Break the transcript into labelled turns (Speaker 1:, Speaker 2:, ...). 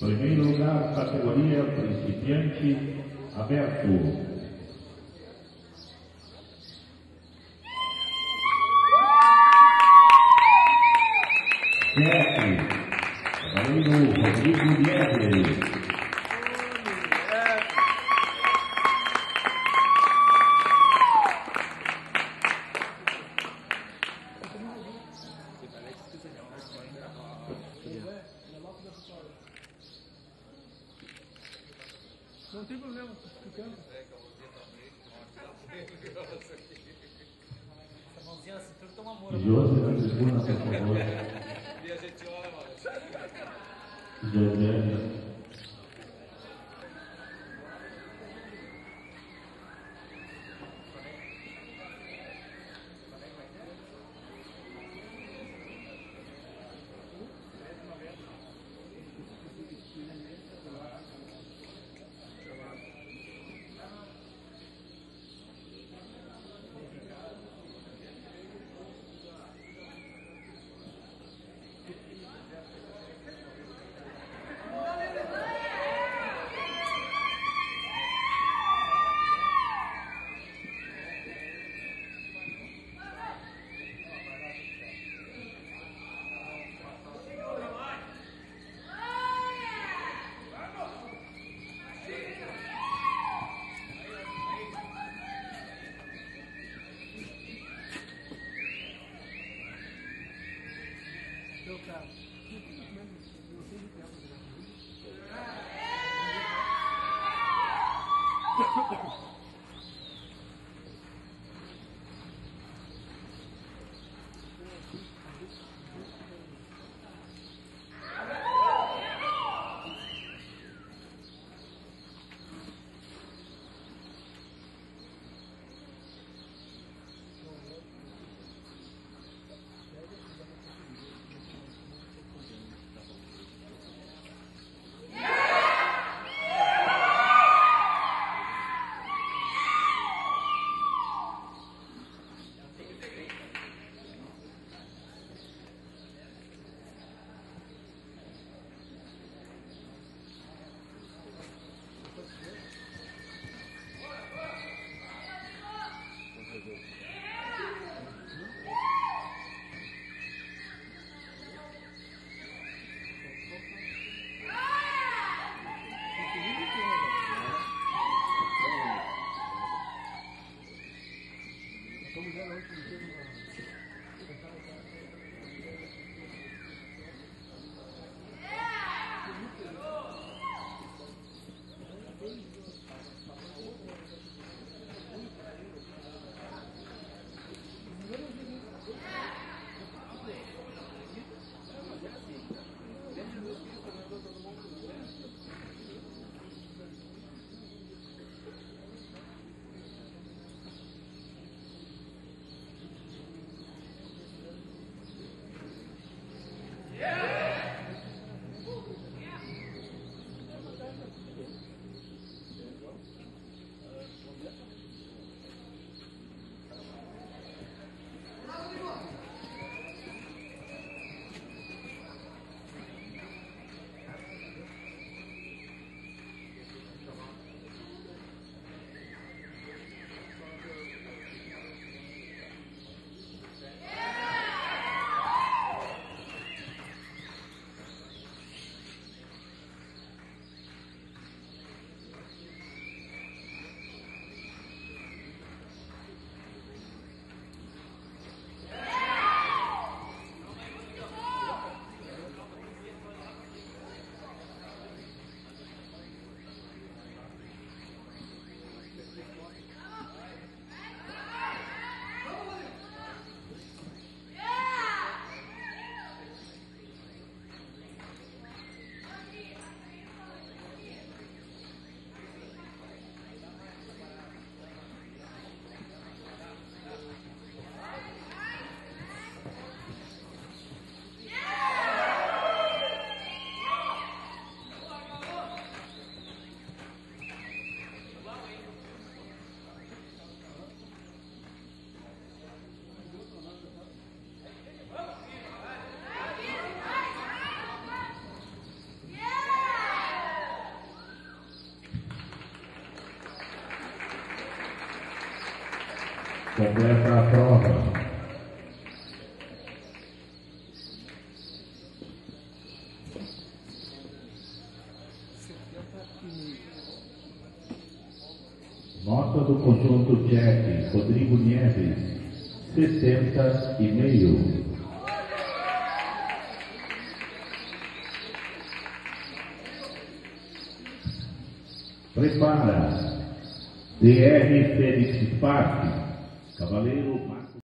Speaker 1: Primeiro lugar, categoria principiante, aberto.
Speaker 2: Não tem problema, ficando.
Speaker 3: Essa mãozinha na cintura toma amor.
Speaker 1: Por favor.
Speaker 4: E a gente olha, mano.
Speaker 1: José.
Speaker 2: built up.
Speaker 1: Completa a prova. Nota do conjunto Jack, Rodrigo Nieves, 60 e meio. Prepara. DR Félix Parque, Cavaleiro